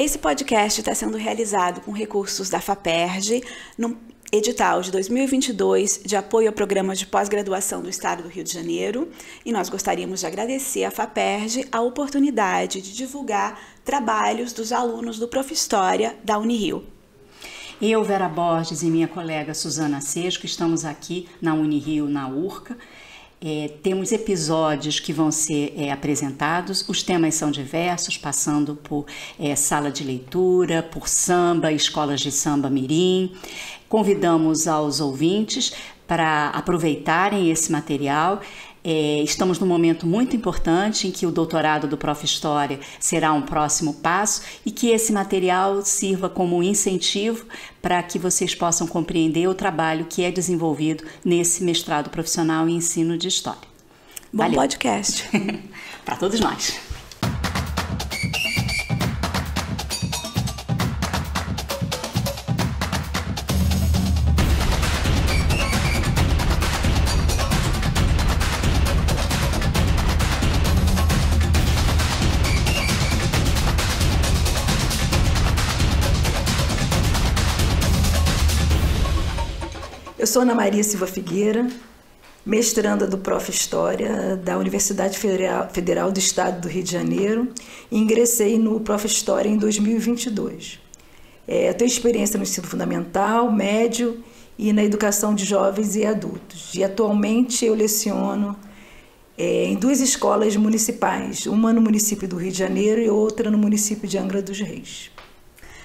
Esse podcast está sendo realizado com recursos da FAPERJ, no edital de 2022 de apoio a programas de pós-graduação do Estado do Rio de Janeiro, e nós gostaríamos de agradecer à FAPERJ a oportunidade de divulgar trabalhos dos alunos do Prof. História da Unirio. Eu, Vera Borges e minha colega Suzana Sesco estamos aqui na Unirio, na URCA, é, temos episódios que vão ser é, apresentados, os temas são diversos, passando por é, sala de leitura, por samba, escolas de samba mirim. Convidamos aos ouvintes para aproveitarem esse material é, estamos num momento muito importante em que o doutorado do Prof. História será um próximo passo e que esse material sirva como um incentivo para que vocês possam compreender o trabalho que é desenvolvido nesse mestrado profissional em ensino de História. Bom Valeu. podcast. para todos nós. Sou Ana Maria Silva Figueira, mestranda do Prof. História da Universidade Federal do Estado do Rio de Janeiro e ingressei no Prof. História em 2022. É, tenho experiência no ensino fundamental, médio e na educação de jovens e adultos. E atualmente eu leciono é, em duas escolas municipais, uma no município do Rio de Janeiro e outra no município de Angra dos Reis.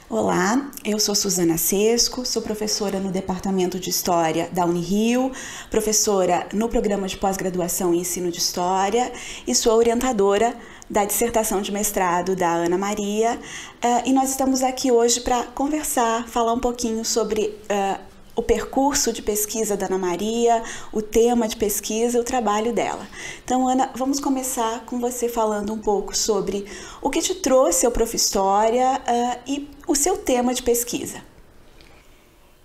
Olá, eu sou Suzana Sesco, sou professora no Departamento de História da Unirio, professora no programa de pós-graduação em ensino de História e sou orientadora da dissertação de mestrado da Ana Maria. Uh, e nós estamos aqui hoje para conversar, falar um pouquinho sobre uh, o percurso de pesquisa da Ana Maria, o tema de pesquisa, o trabalho dela. Então, Ana, vamos começar com você falando um pouco sobre o que te trouxe ao Prof. História uh, e o seu tema de pesquisa.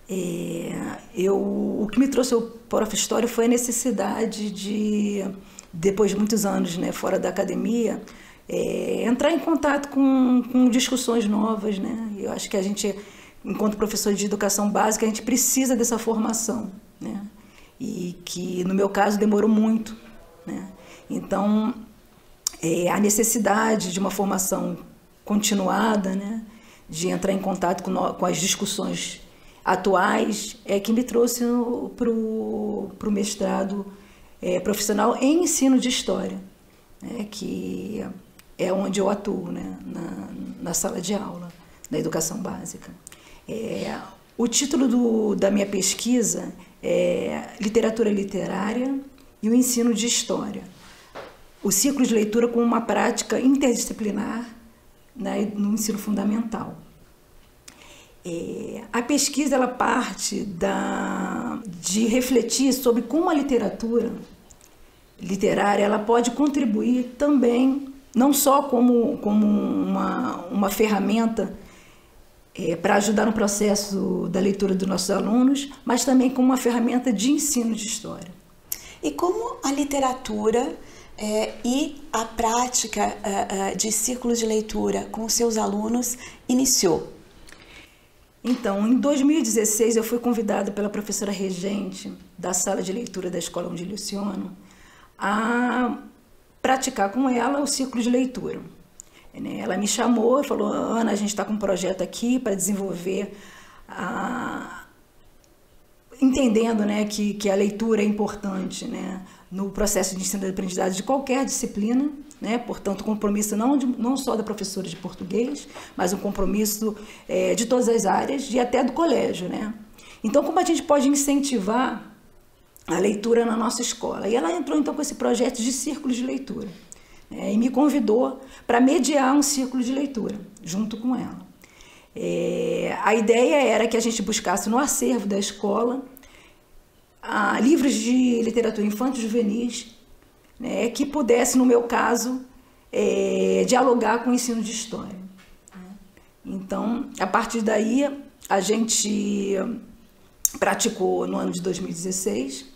É, eu, o que me trouxe ao Prof. História foi a necessidade de, depois de muitos anos né, fora da academia, é, entrar em contato com, com discussões novas. Né? Eu acho que a gente enquanto professor de educação básica, a gente precisa dessa formação, né? E que, no meu caso, demorou muito, né? Então, é, a necessidade de uma formação continuada, né? De entrar em contato com, no, com as discussões atuais, é que me trouxe para o mestrado é, profissional em ensino de história, né? que é onde eu atuo, né? na, na sala de aula da educação básica. É, o título do, da minha pesquisa é Literatura Literária e o Ensino de História. O ciclo de leitura com uma prática interdisciplinar né, no ensino fundamental. É, a pesquisa ela parte da, de refletir sobre como a literatura literária ela pode contribuir também, não só como, como uma, uma ferramenta é, para ajudar no processo da leitura dos nossos alunos, mas também como uma ferramenta de ensino de história. E como a literatura é, e a prática é, é de círculos de leitura com seus alunos iniciou? Então, em 2016, eu fui convidada pela professora regente da sala de leitura da escola onde leciono a praticar com ela o círculo de leitura. Né? Ela me chamou e falou: Ana, a gente está com um projeto aqui para desenvolver a... entendendo né, que, que a leitura é importante né, no processo de ensino e aprendizagem de qualquer disciplina, né? portanto, compromisso não, de, não só da professora de português, mas um compromisso é, de todas as áreas e até do colégio. Né? Então, como a gente pode incentivar a leitura na nossa escola? E ela entrou então com esse projeto de círculos de leitura é, e me convidou para mediar um círculo de leitura junto com ela. É, a ideia era que a gente buscasse no acervo da escola a, livros de literatura infantil juvenis né, que pudesse, no meu caso, é, dialogar com o ensino de história. Então, a partir daí, a gente praticou no ano de 2016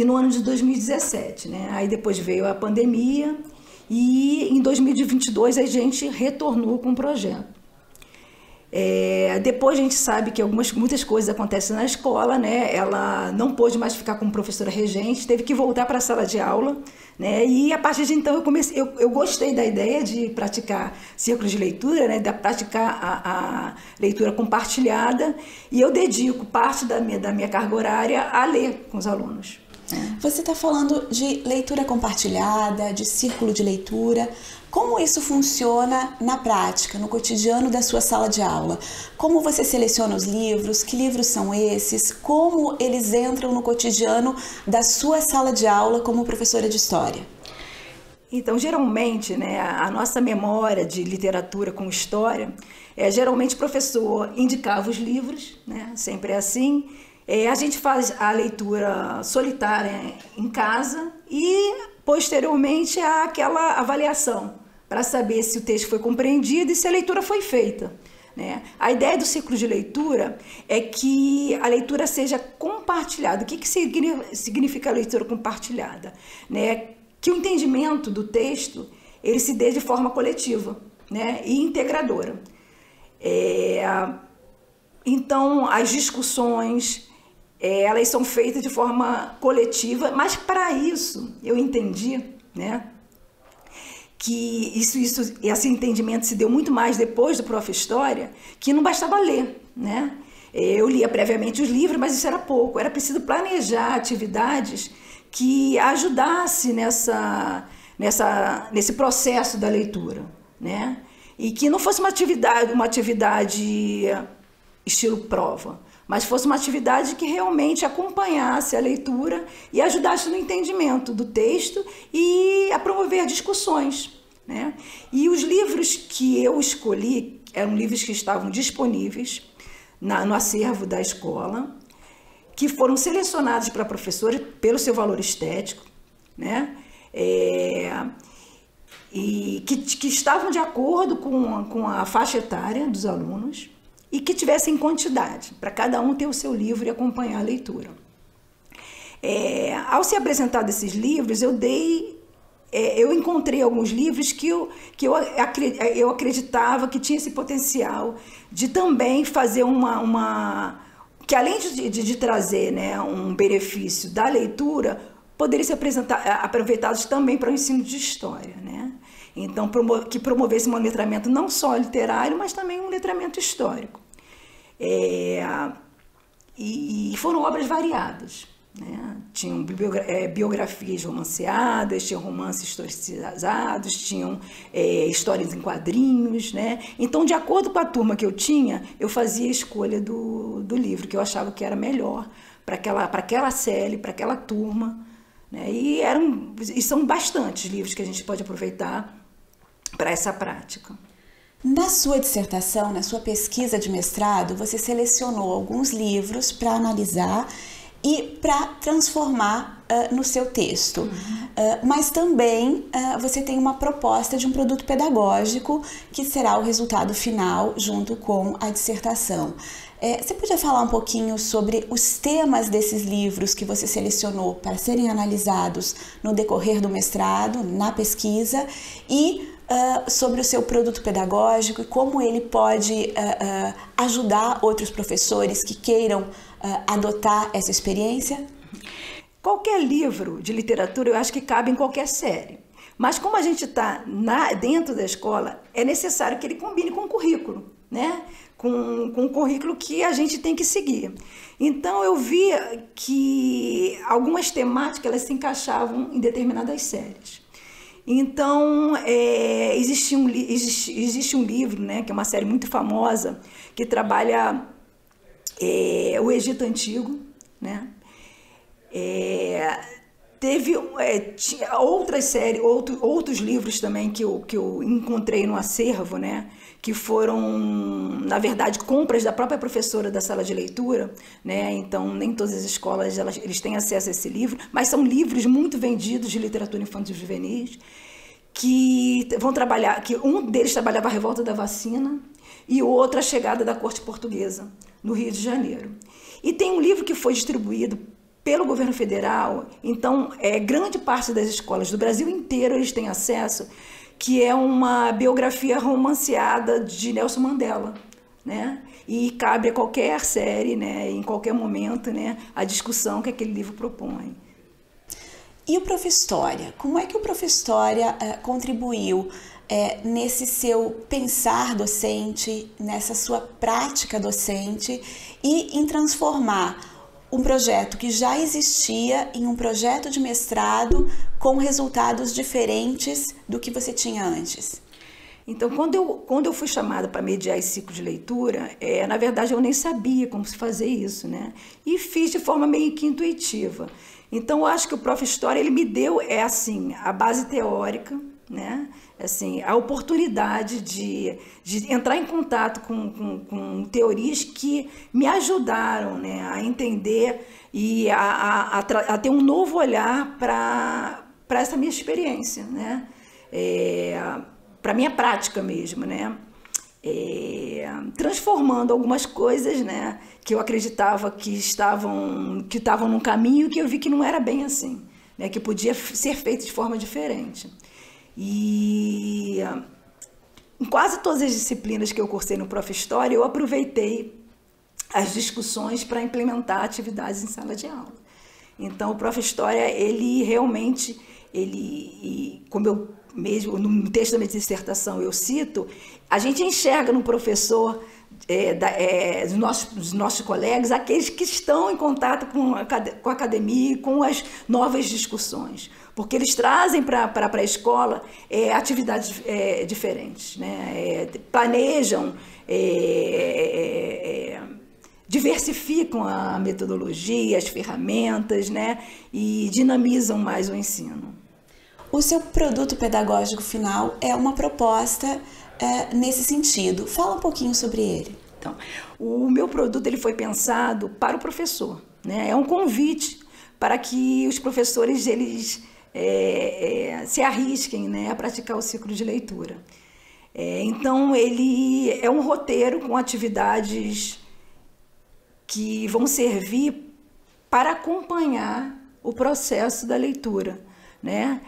e no ano de 2017, né? Aí depois veio a pandemia E em 2022 a gente retornou com o projeto. É, depois a gente sabe que algumas, muitas coisas acontecem na escola, né? Ela não pôde mais ficar como professora regente, teve que voltar para a sala de aula, né? E a partir de então eu comecei, eu, eu gostei da ideia de praticar círculos de leitura, né? De praticar a, a leitura compartilhada e eu dedico parte da minha, da minha carga horária a ler com os alunos. Você está falando de leitura compartilhada, de círculo de leitura. Como isso funciona na prática, no cotidiano da sua sala de aula? Como você seleciona os livros? Que livros são esses? Como eles entram no cotidiano da sua sala de aula como professora de história? Então, geralmente, né, a nossa memória de literatura com história, é, geralmente o professor indicava os livros, né, sempre é assim, é, a gente faz a leitura solitária em casa e, posteriormente, há aquela avaliação para saber se o texto foi compreendido e se a leitura foi feita. Né? A ideia do ciclo de leitura é que a leitura seja compartilhada. O que, que significa a leitura compartilhada? Né? Que o entendimento do texto ele se dê de forma coletiva né? e integradora. É, então, as discussões, é, elas são feitas de forma coletiva, mas para isso eu entendi, né, que isso, isso, esse entendimento se deu muito mais depois do Prof. História, que não bastava ler, né? Eu lia previamente os livros, mas isso era pouco. Era preciso planejar atividades que ajudasse nessa, nessa, nesse processo da leitura, né? E que não fosse uma atividade, uma atividade estilo prova, mas fosse uma atividade que realmente acompanhasse a leitura e ajudasse no entendimento do texto e a promover discussões. Né? E os livros que eu escolhi eram livros que estavam disponíveis na, no acervo da escola, que foram selecionados para professores pelo seu valor estético, né? É, e que, que estavam de acordo com, com a faixa etária dos alunos e que tivessem quantidade, para cada um ter o seu livro e acompanhar a leitura. É, ao ser apresentado esses livros, eu dei. É, eu encontrei alguns livros que, eu, que eu, eu acreditava que tinha esse potencial de também fazer uma. uma que além de, de, de trazer né, um benefício da leitura, poderiam ser aproveitados também para o ensino de história. Né? Então, que promovesse um letramento não só literário, mas também um letramento histórico. É, e, foram obras variadas. Né? Tinham é, biografias romanceadas, tinham romances historicizados, tinham é, histórias em quadrinhos. Né? Então, de acordo com a turma que eu tinha, eu fazia a escolha do, do livro que eu achava que era melhor para aquela, aquela série, para aquela turma. Né? E, eram, e são bastantes livros que a gente pode aproveitar para essa prática. Na sua dissertação, na sua pesquisa de mestrado, você selecionou alguns livros para analisar e para transformar uh, no seu texto. Uhum. Uh, mas também uh, você tem uma proposta de um produto pedagógico que será o resultado final junto com a dissertação. É, você podia falar um pouquinho sobre os temas desses livros que você selecionou para serem analisados no decorrer do mestrado, na pesquisa, e uh, sobre o seu produto pedagógico e como ele pode uh, uh, ajudar outros professores que queiram adotar essa experiência? Qualquer livro de literatura eu acho que cabe em qualquer série. Mas como a gente está dentro da escola, é necessário que ele combine com o currículo, né? Com, com o currículo que a gente tem que seguir. Então eu via que algumas temáticas elas se encaixavam em determinadas séries. Então, é, existe, um, existe, existe um livro, né, que é uma série muito famosa, que trabalha é, o Egito Antigo, né? É, teve é, outras séries, outro, outros livros também que eu, que eu encontrei no acervo, né? Que foram, na verdade, compras da própria professora da sala de leitura, né? Então, nem todas as escolas elas, eles têm acesso a esse livro, mas são livros muito vendidos de literatura infantil juvenis que vão trabalhar, que um deles trabalhava a revolta da vacina e outro a chegada da corte portuguesa no Rio de Janeiro. E tem um livro que foi distribuído pelo governo federal. Então, é, grande parte das escolas do Brasil inteiro eles têm acesso, que é uma biografia romanceada de Nelson Mandela, né? E cabe a qualquer série, né, em qualquer momento, né, a discussão que aquele livro propõe. E o Profistória? Como é que o Profistória uh, contribuiu é, nesse seu pensar docente, nessa sua prática docente e em transformar um projeto que já existia em um projeto de mestrado com resultados diferentes do que você tinha antes? Então, quando eu, quando eu fui chamada para mediar esse ciclo de leitura, é, na verdade eu nem sabia como se fazer isso, né? E fiz de forma meio que intuitiva. Então, eu acho que o Prof. História, ele me deu, é assim, a base teórica, né? Assim, a oportunidade de, de entrar em contato com, com, com teorias que me ajudaram né, a entender e a, a, a, ter um novo olhar para essa minha experiência, né? É, para minha prática mesmo, né? É, transformando algumas coisas, né, que eu acreditava que estavam que estavam num caminho que eu vi que não era bem assim, né, que podia ser feito de forma diferente. E em quase todas as disciplinas que eu cursei no Prof História, eu aproveitei as discussões para implementar atividades em sala de aula. Então, o Prof História, ele realmente, ele, como eu mesmo no texto da minha dissertação eu cito, a gente enxerga no professor é, da, é, dos, nossos, dos nossos colegas aqueles que estão em contato com a, com a academia e com as novas discussões, porque eles trazem para a escola é, atividades é, diferentes, né? É, planejam, é, diversificam a metodologia, as ferramentas né? e dinamizam mais o ensino. O seu produto pedagógico final é uma proposta é, nesse sentido. Fala um pouquinho sobre ele. Então, o meu produto ele foi pensado para o professor. Né? É um convite para que os professores eles é, é, se arrisquem né, a praticar o ciclo de leitura. É, então, ele é um roteiro com atividades que vão servir para acompanhar o processo da leitura né?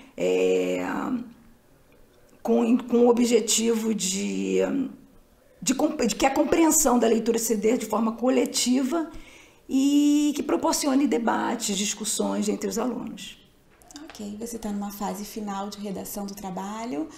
Com, com o objetivo de, de, de que a compreensão da leitura se dê de forma coletiva e que proporcione debates, discussões entre os alunos. Ok, você está numa fase final de redação do trabalho.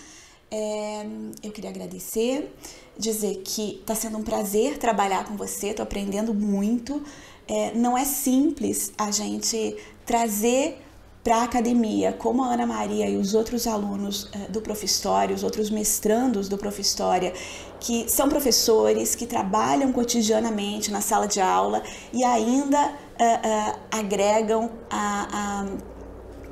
É, eu queria agradecer, dizer que está sendo um prazer trabalhar com você, estou aprendendo muito. É, não é simples a gente trazer para a academia, como a Ana Maria e os outros alunos uh, do Profistória, os outros mestrandos do Profistória, que são professores, que trabalham cotidianamente na sala de aula e ainda uh, uh, agregam a,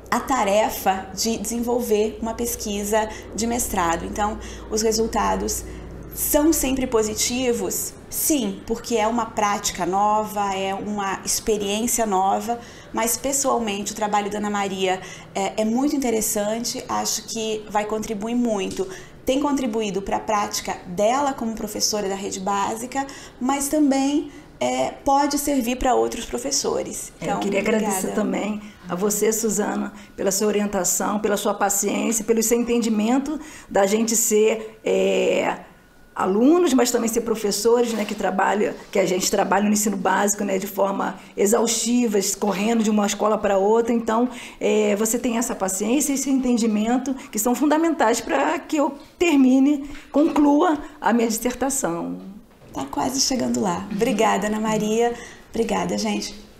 a, a tarefa de desenvolver uma pesquisa de mestrado. Então, os resultados são sempre positivos? Sim, porque é uma prática nova, é uma experiência nova, mas pessoalmente o trabalho da Ana Maria é, é muito interessante, acho que vai contribuir muito. Tem contribuído para a prática dela como professora da rede básica, mas também é, pode servir para outros professores. Então, Eu queria obrigada. agradecer também a você, Suzana, pela sua orientação, pela sua paciência, pelo seu entendimento da gente ser. É, alunos, mas também ser professores, né, que trabalha, que a gente trabalha no ensino básico, né, de forma exaustiva, correndo de uma escola para outra. Então, é, você tem essa paciência e esse entendimento que são fundamentais para que eu termine, conclua a minha dissertação. Tá quase chegando lá. Obrigada, Ana Maria. Obrigada, gente.